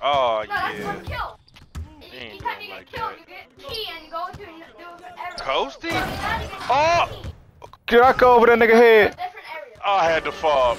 Oh No, that's yeah. one kill. Anytime you get killed, you get and go to do. Toasty? Oh! Can I go over that nigga head. I had to fall.